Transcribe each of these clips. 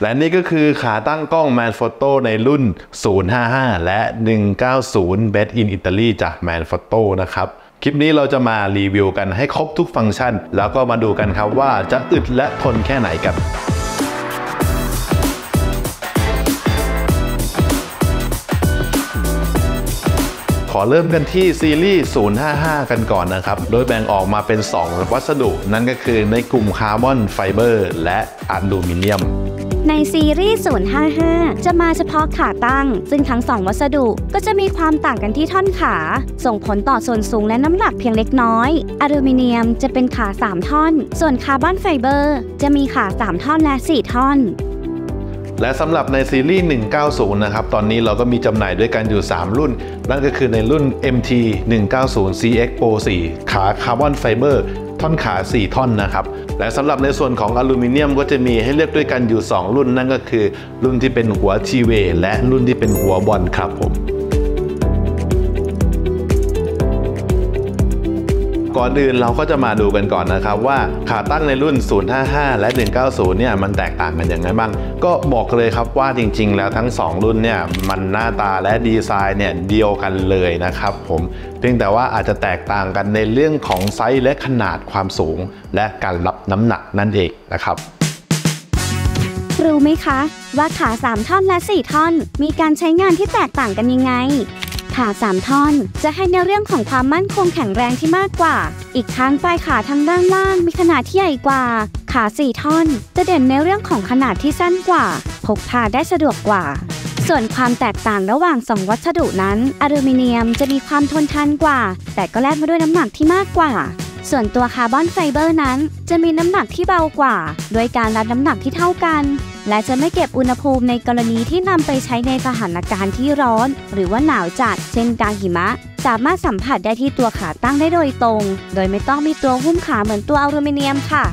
และนี่ก็คือขาตั้งกล้อง Manfrotto ในรุ่น 055 และ 190 Best in Italy จาก Manfrotto นะครับ คลิปนี้เราจะมารีวิวกันให้ครบทุกฟังก์ชัน แล้วก็มาดูกันครับว่าจะอึดและทนแค่ไหนกันขอเริ่มกันที่ซีรีส์ 055 กันก่อนนะครับ โดยแบ่งออกมาเป็น 2 วัสดุ นั่นก็คือในกลุ่มคาร์บอนไฟเบอร์และอลูมิเนียม ในซีรีส์ 055 จะมาเฉพาะขาตั้ง ซึ่งทั้ง2วัสดุก็จะมีความต่างกันที่ท่อนขา ส่งผลต่อส่วนสูงและน้ำหนักเพียงเล็กน้อย อลูมิเนียมจะเป็นขา 3 ท่อน ส่วนคาร์บอนไฟเบอร์ จะมีขา 3 ท่อนและ 4 ท่อนและสำหรับในซีรีส์ 190 นะครับ ตอนนี้เราก็มีจำหน่ายด้วยกันอยู่ 3 รุ่น นั่นก็คือในรุ่น MT 190 CX Pro 4 ขาคาร์บอนไฟเบอร์ ท่อนขา 4 ท่อนนะครับ และสำหรับในส่วนของอลูมิเนียมก็จะมีให้เลือกด้วยกันอยู่ 2 รุ่นนั่นก็คือ รุ่นที่เป็นหัวทีเวและรุ่นที่เป็นหัวบอลครับผม ก่อนอื่นเราก็จะมาดูกันก่อนนะครับว่าขาตั้งในรุ่น 055 และ 190 เนี่ยมันแตกต่างกันอย่างไรบ้าง ก็บอกเลยครับว่าจริง ๆ แล้วทั้ง 2 รุ่นเนี่ยมันหน้าตาและดีไซน์เนี่ยเดียวกันเลยนะครับผมเพียงแต่ว่าอาจจะแตกต่างกันในเรื่องของไซส์และขนาดความสูง และการรับน้ำหนักนั่นเองนะครับรู้ไหมคะ ว่าขา 3 ท่อนและ 4 ท่อน มีการใช้งานที่แตกต่างกันยังไง ขา3ท่อน จะให้ในเรื่องของความมั่นคงแข็งแรงที่มากกว่า อีกทั้งปลายขาทางด้านล่างมีขนาดที่ใหญ่กว่า ขา4ท่อน จะเด่นในเรื่องของขนาดที่สั้นกว่า พกพาได้สะดวกกว่า ส่วนความแตกต่างระหว่าง2วัสดุนั้น อลูมิเนียมจะมีความทนทานกว่า แต่ก็แลกมาด้วยน้ำหนักที่มากกว่าส่วนตัวคาร์บอนไฟเบอร์นั้น จะมีน้ำหนักที่เบากว่า โดยการรับน้ำหนักที่เท่ากัน และจะไม่เก็บอุณหภูมิในกรณีที่นำไปใช้ในสถานการณ์ที่ร้อน หรือว่าหนาวจัด เช่นกลางหิมะ สามารถสัมผัสได้ที่ตัวขาตั้งได้โดยตรง โดยไม่ต้องมีตัวหุ้มขาเหมือนตัวอลูมิเนียมค่ะ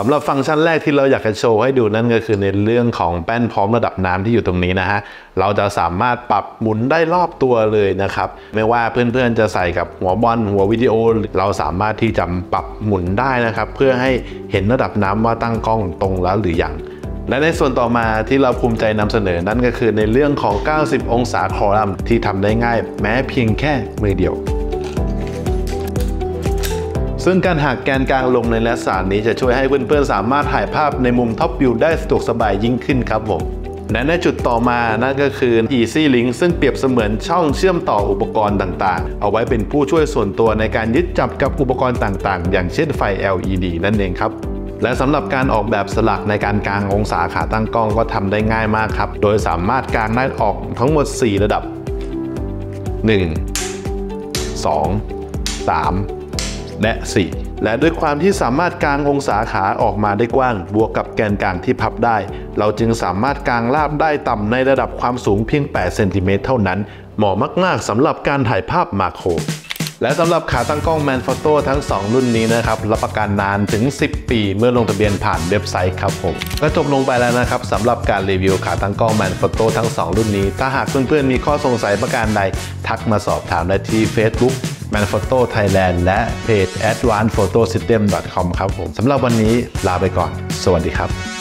สำหรับฟังก์ชันแรกที่เราอยากจะโชว์ให้ดูนั่นก็คือในเรื่องของแป้นพร้อมระดับน้ำที่อยู่ตรงนี้นะฮะ เราจะสามารถปรับหมุนได้รอบตัวเลยนะครับ ไม่ว่าเพื่อนๆจะใส่กับหัวบอลหัววิดีโอ เราสามารถที่จะปรับหมุนได้นะครับ เพื่อให้เห็นระดับน้ำว่าตั้งกล้องตรงแล้วหรือยังและในส่วนต่อมาที่เราภูมิใจนำเสนอนั่นก็คือในเรื่องของ 90 องศาคอลัมน์ที่ทำได้ง่าย แม้เพียงแค่มือเดียว ซึ่งการหักแกนกลางลงในลักษณะนี้จะช่วยให้เพื่อนๆสามารถถ่ายภาพในมุมท็อปวิวได้สะดวกสบายยิ่งขึ้นครับผมและในจุดต่อมานั่นก็คือ Easy Link ซึ่งเปรียบเสมือนช่องเชื่อมต่ออุปกรณ์ต่างๆ เอาไว้เป็นผู้ช่วยส่วนตัวในการยึดจับกับอุปกรณ์ต่างๆ อย่างเช่นไฟ LED นั่นเองครับและสำหรับการออกแบบสลักในการกางองศาขาตั้งกล้องก็ทำได้ง่ายมากครับ โดยสามารถกางได้ออกทั้งหมด 4 ระดับ 1 2 3 และ 4 และด้วยความที่สามารถกางองศาขาออกมาได้กว้าง บวกกับแกนกลางที่พับได้ เราจึงสามารถกางราบได้ต่ำในระดับความสูงเพียง 8 เซนติเมตรเท่านั้น เหมาะมากๆสำหรับการถ่ายภาพมาโครและสำหรับขาตั้งกล้อง Manfrotto ทั้ง 2 รุ่นนี้นะครับรับประกันนานถึง 10 ปีเมื่อลงทะเบียนผ่านเว็บไซต์ครับผมก็จบลงไปแล้วนะครับสำหรับการรีวิวขาตั้งกล้อง Manfrotto ทั้ง 2 รุ่นนี้ ถ้าหากเพื่อนๆมีข้อสงสัยประการใด ทักมาสอบถามได้ที่ Facebook Manfrotto Thailand และเพจ advancedphotosystem.com ครับผมสำหรับวันนี้ลาไปก่อน สวัสดีครับ